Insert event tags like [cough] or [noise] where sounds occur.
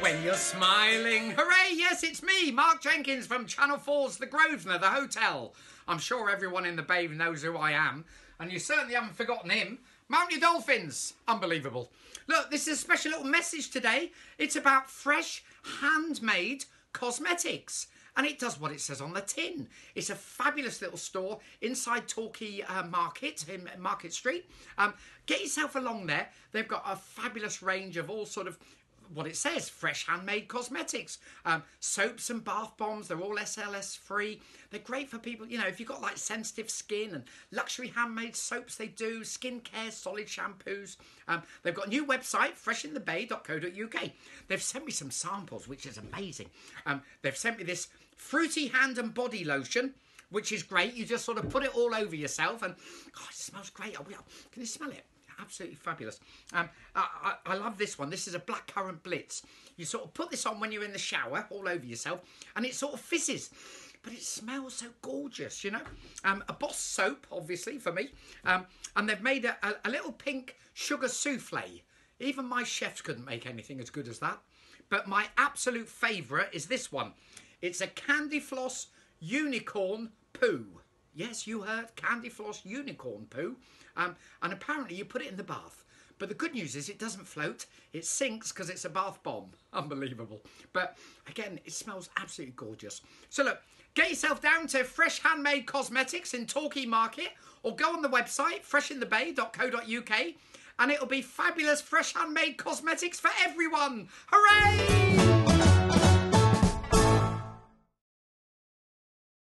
when you're smiling. Hooray! Yes, it's me, Mark Jenkins from Channel 4's The Grosvenor, the hotel. I'm sure everyone in the Bay knows who I am, and you certainly haven't forgotten him. Mount your dolphins. Unbelievable. Look, this is a special little message today. It's about fresh, handmade cosmetics. And it does what it says on the tin. It's a fabulous little store inside Torquay uh, Market, in Market Street. Um, get yourself along there. They've got a fabulous range of all sort of what it says fresh handmade cosmetics um, soaps and bath bombs they're all sls free. They're great for people you know if you've got like sensitive skin and luxury handmade soaps they do skincare solid shampoos um, they've got a new website freshinthebay.co.uk they've sent me some samples which is amazing. Um, they've sent me this fruity hand and body lotion which is great you just sort of put it all over yourself and oh, it smells great can you smell it absolutely fabulous. Um, I, I, I, love this one. This is a blackcurrant blitz. You sort of put this on when you're in the shower, all over yourself, and it sort of fizzes. But it smells so gorgeous, you know. Um, a Boss soap, obviously, for me. Um, and they've made a, a, a little pink sugar souffle. Even my chefs couldn't make anything as good as that. But my absolute favourite is this one. It's a Candy Floss Unicorn Poo. Yes, you heard Candy Floss Unicorn Poo. Um, and apparently you put it in the bath. But the good news is it doesn't float, it sinks because it's a bath bomb. [laughs] Unbelievable. But again, it smells absolutely gorgeous. So look, get yourself down to Fresh Handmade Cosmetics in Torquay Market or go on the website freshinthebay.co.uk and it'll be fabulous fresh handmade cosmetics for everyone. Hooray!